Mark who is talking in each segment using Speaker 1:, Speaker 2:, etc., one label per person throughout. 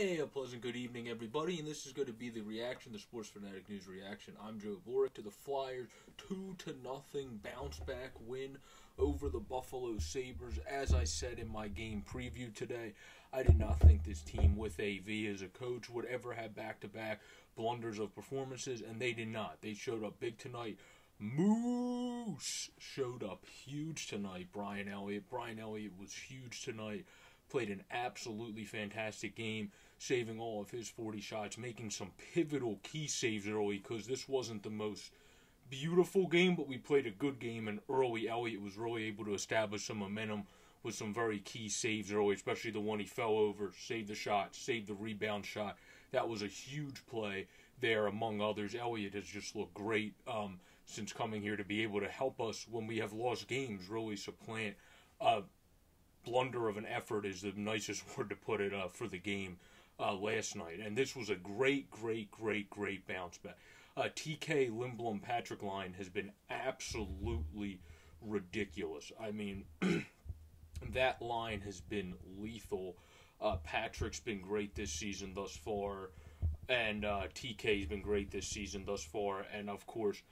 Speaker 1: Hey, a pleasant good evening, everybody, and this is going to be the reaction, the Sports Phanatic News reaction. I'm Joe Borek to the Flyers, two to nothing bounce back win over the Buffalo Sabres. As I said in my game preview today, I did not think this team with AV as a coach would ever have back to back blunders of performances, and they did not. They showed up big tonight. Moose showed up huge tonight. Brian Elliott. Brian Elliott was huge tonight played an absolutely fantastic game, saving all of his 40 shots, making some pivotal key saves early because this wasn't the most beautiful game, but we played a good game, and early Elliott was really able to establish some momentum with some very key saves early, especially the one he fell over, saved the shot, saved the rebound shot. That was a huge play there, among others. Elliott has just looked great um, since coming here to be able to help us when we have lost games, really supplant uh, blunder of an effort is the nicest word to put it uh, for the game uh, last night. And this was a great, great, great, great bounce back. Uh, TK Lindblom Patrick line has been absolutely ridiculous. I mean, that line has been lethal. Uh, Patrick's been great this season thus far, and uh, TK's been great this season thus far, and of course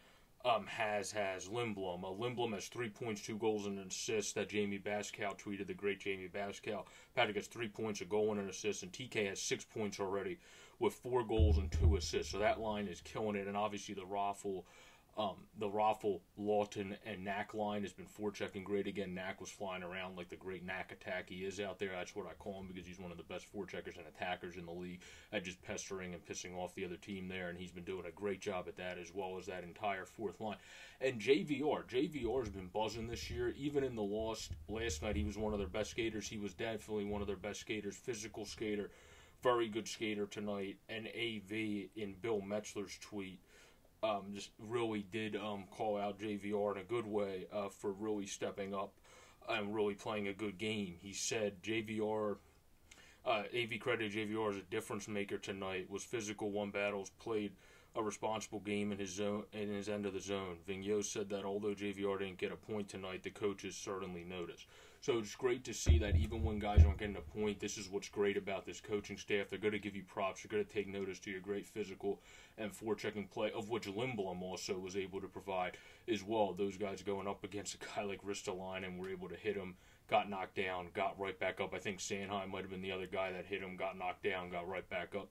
Speaker 1: um, has has Lindblom. Uh, Lindblom has three points, two goals, and an assist. That Jamie Bascal tweeted, the great Jamie Bascal. Patrick has three points, a goal, and an assist, and TK has six points already with four goals and two assists. So that line is killing it, and obviously the Raffl um, the Raffl, Laughton, and Knack line has been forechecking great again. Knack was flying around like the great Knack attack he is out there. That's what I call him because he's one of the best forecheckers and attackers in the league at just pestering and pissing off the other team there. And he's been doing a great job at that as well as that entire fourth line. And JVR, JVR has been buzzing this year. Even in the loss last night, he was one of their best skaters. He was definitely one of their best skaters, physical skater, very good skater tonight. And AV in Bill Meltzer's tweet um, just really did um, call out JVR in a good way uh, for really stepping up and really playing a good game. He said JVR, uh, AV credit JVR as a difference maker tonight. Was physical, won battles, played a responsible game in his zone in his end of the zone. Vigneault said that although JVR didn't get a point tonight, the coaches certainly noticed. So it's great to see that even when guys aren't getting a point, this is what's great about this coaching staff. They're going to give you props. They're going to take notice to your great physical and forechecking play, of which Lindblom also was able to provide as well. Those guys going up against a guy like Ristolainen and were able to hit him, got knocked down, got right back up. I think Sanheim might have been the other guy that hit him, got knocked down, got right back up.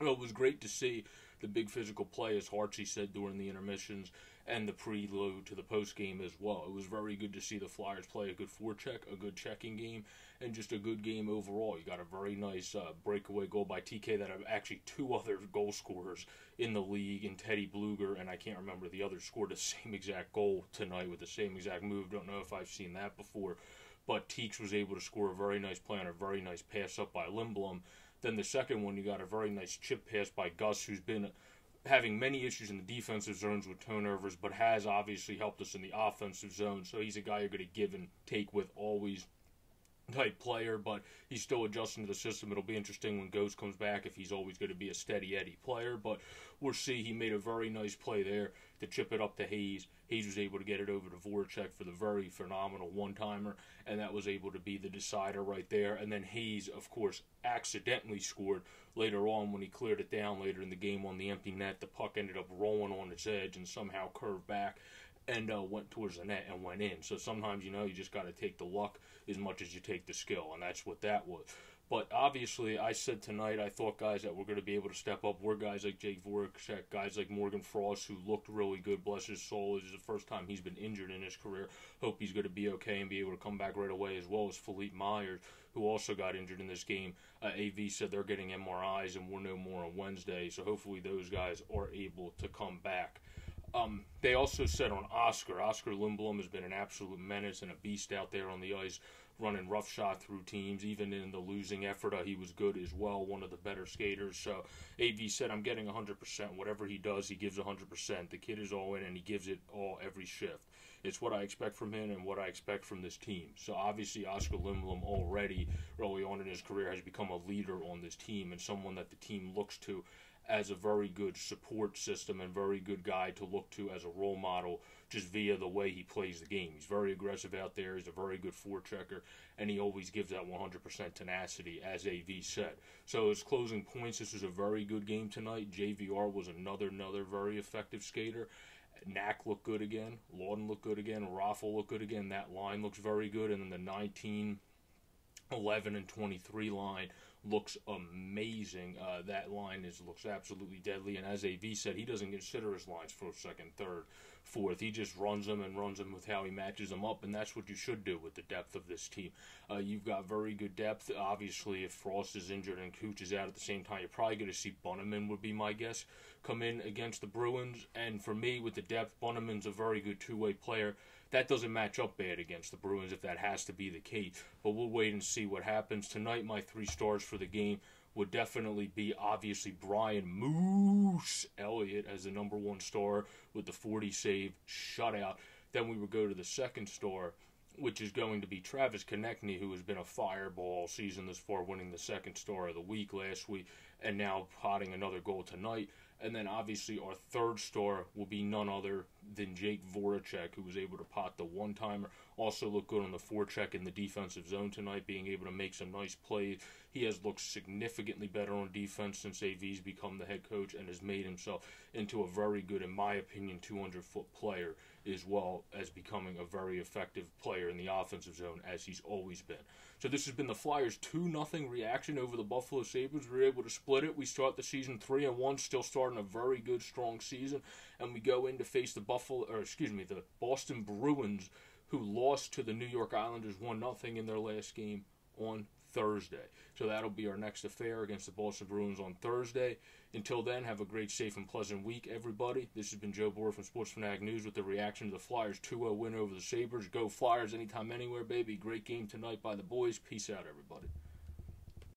Speaker 1: Well, it was great to see the big physical play, as Hartsey said during the intermissions, and the prelude to the post game as well. It was very good to see the Flyers play a good forecheck, a good checking game, and just a good game overall. You got a very nice uh, breakaway goal by TK that have actually two other goal scorers in the league, in Teddy Blueger and I can't remember the other scored the same exact goal tonight with the same exact move. Don't know if I've seen that before. But Teeks was able to score a very nice play on a very nice pass up by Lindblom. Then the second one, you got a very nice chip pass by Gus, who's been having many issues in the defensive zones with turnovers, but has obviously helped us in the offensive zone. So he's a guy you're going to give and take with always type player, but he's still adjusting to the system. It'll be interesting when Ghost comes back if he's always going to be a steady Eddie player, but we'll see. He made a very nice play there to chip it up to Hayes. Hayes was able to get it over to Voracek for the very phenomenal one timer, and that was able to be the decider right there. And then Hayes, of course, accidentally scored later on when he cleared it down later in the game on the empty net. The puck ended up rolling on its edge and somehow curved back and uh, went towards the net and went in. So sometimes, you know, you just got to take the luck as much as you take the skill, and that's what that was. But obviously, I said tonight I thought guys that were going to be able to step up were guys like Jake Voracek, guys like Morgan Frost, who looked really good. Bless his soul. This is the first time he's been injured in his career. Hope he's going to be okay and be able to come back right away, as well as Philippe Myers, who also got injured in this game. Uh, AV said they're getting MRIs and we'll know more on Wednesday. So hopefully those guys are able to come back. Um, they also said on Oscar, Oscar Lindblom has been an absolute menace and a beast out there on the ice, running roughshod through teams. Even in the losing effort, uh, he was good as well, one of the better skaters. So AV said, I'm getting 100%. Whatever he does, he gives 100%. The kid is all in and he gives it all every shift. It's what I expect from him and what I expect from this team. So obviously, Oscar Lindblom already early on in his career has become a leader on this team and someone that the team looks to as a very good support system and very good guy to look to as a role model just via the way he plays the game. He's very aggressive out there. He's a very good forechecker, and he always gives that 100% tenacity, as AV said. So his closing points, this was a very good game tonight. JVR was another, another very effective skater. Knack looked good again. Laughton looked good again. Raffl looked good again. That line looks very good. And then the 19, 11, and 23 line looks amazing. Uh, that line is looks absolutely deadly. And as AV said, he doesn't consider his lines first, second, third, fourth. He just runs them and runs them with how he matches them up, and that's what you should do with the depth of this team. Uh, you've got very good depth. Obviously, if Frost is injured and Cooch is out at the same time, you're probably going to see Bunnaman would be my guess come in against the Bruins. And for me, with the depth, Bunnaman's a very good two-way player that doesn't match up bad against the Bruins if that has to be the case. But we'll wait and see what happens. Tonight, my three stars for the game would definitely be obviously Brian Moose Elliott as the number one star with the 40 save shutout. Then we would go to the second star, which is going to be Travis Konecny, who has been a fireball all season this far, winning the second star of the week last week, and now potting another goal tonight. And then obviously our third star will be none other than Jake Voracek, who was able to pot the one timer. Also looked good on the forecheck in the defensive zone tonight, being able to make some nice plays. He has looked significantly better on defense since AV's become the head coach and has made himself into a very good, in my opinion, 200 foot player as well as becoming a very effective player in the offensive zone as he's always been. So this has been the Flyers 2 nothing reaction over the Buffalo Sabres. We were able to split it. We start the season 3 and 1, still starting a very good, strong season. And we go in to face the Buffalo, or excuse me, the Boston Bruins, who lost to the New York Islanders 1 nothing in their last game on Thursday. So that'll be our next affair against the Boston Bruins on Thursday. Until then, have a great, safe, and pleasant week, everybody. This has been Joe Bohr from Sports Phanatic News with the reaction to the Flyers 2 0 win over the Sabres. Go Flyers anytime, anywhere, baby. Great game tonight by the boys. Peace out, everybody.